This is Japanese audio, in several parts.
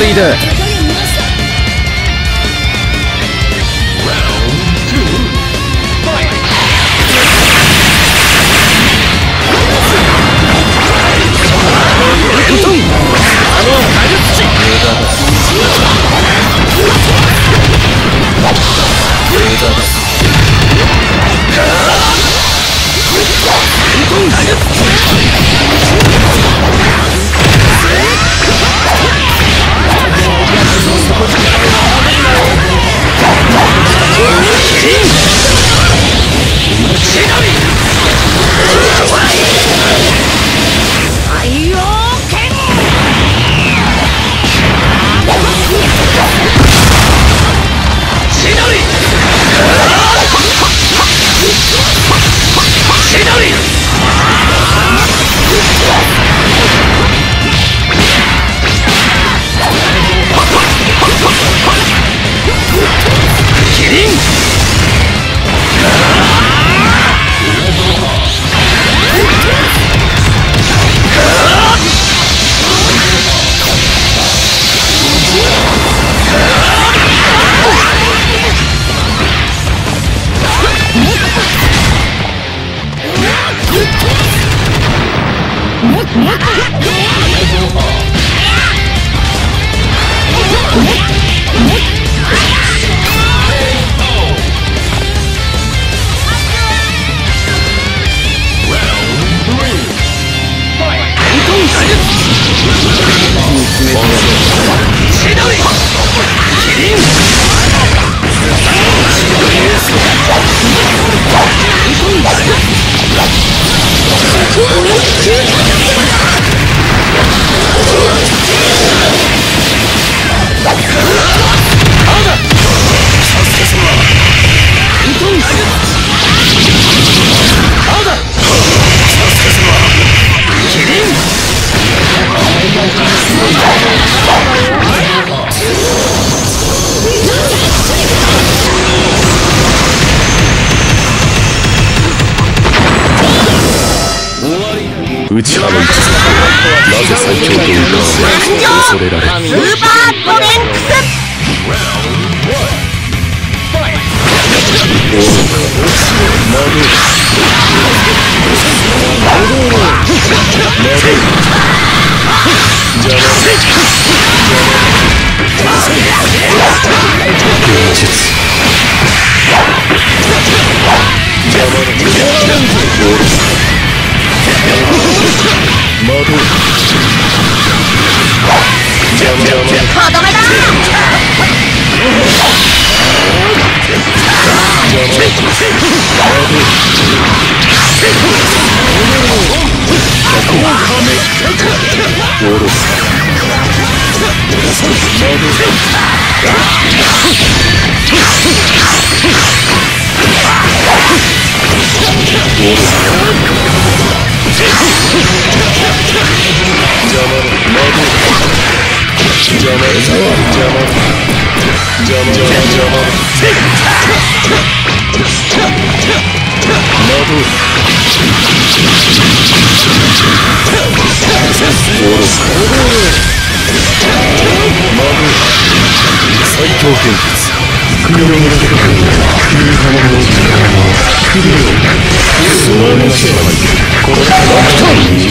わりだスーパーボレンクス現実おろす邪魔邪魔邪魔邪魔邪魔邪魔魔道最強現実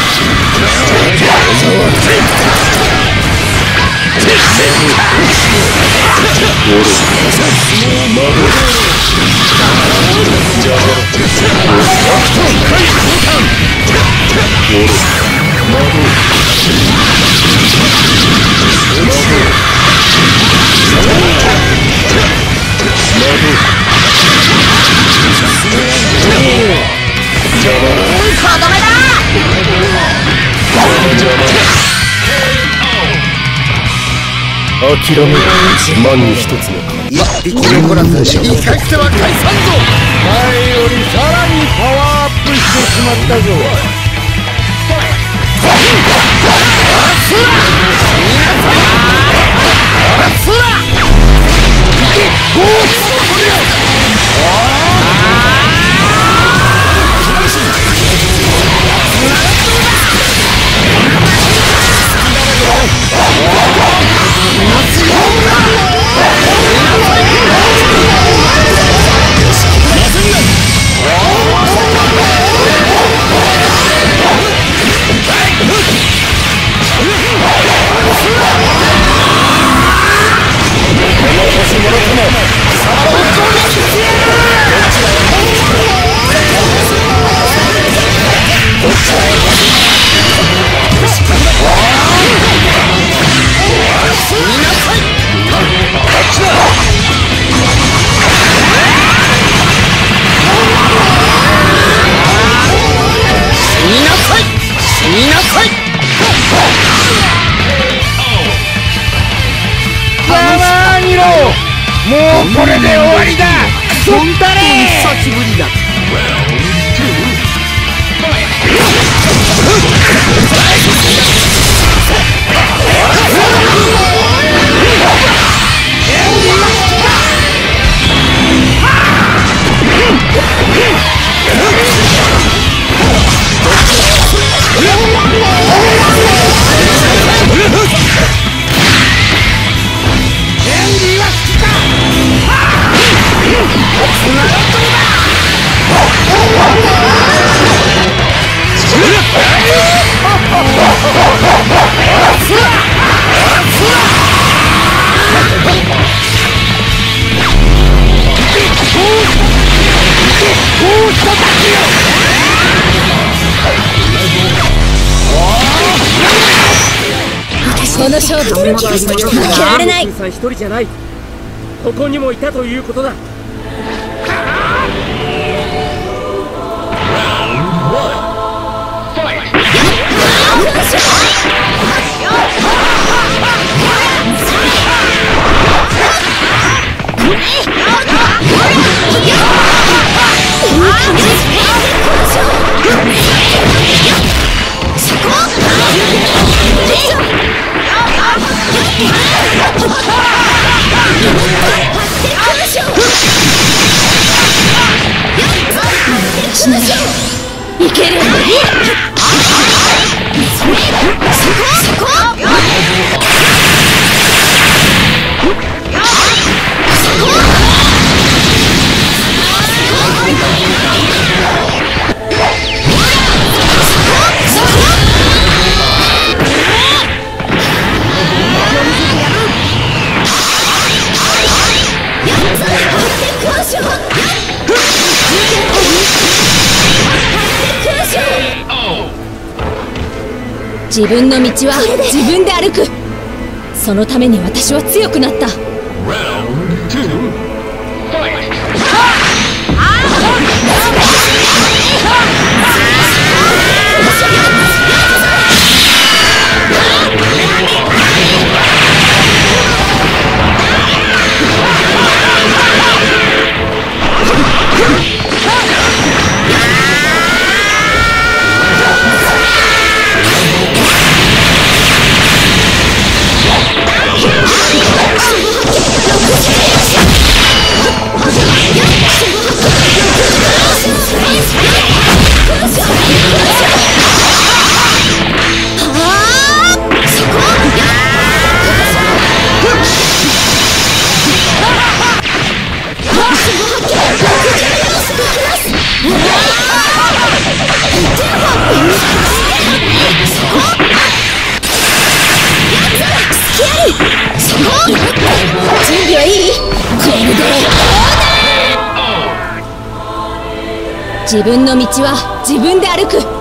と諦めに一つの一匹残らず言い返せは解散ぞ。前よりさらにパワーアップしてしまったぞもうこれで終わりだ。そんたれ久しぶりだ。この勝負負けられない。さん一人じゃない。ここにもいたということだ。い ハハ。自分の道は自分で歩く。そのために私は強くなった自分の道は自分で歩く。